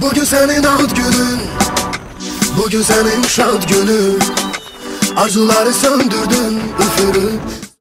Bugün senin ad günün. Bugün senin şad günün. Arzuları söndürdün üfürüp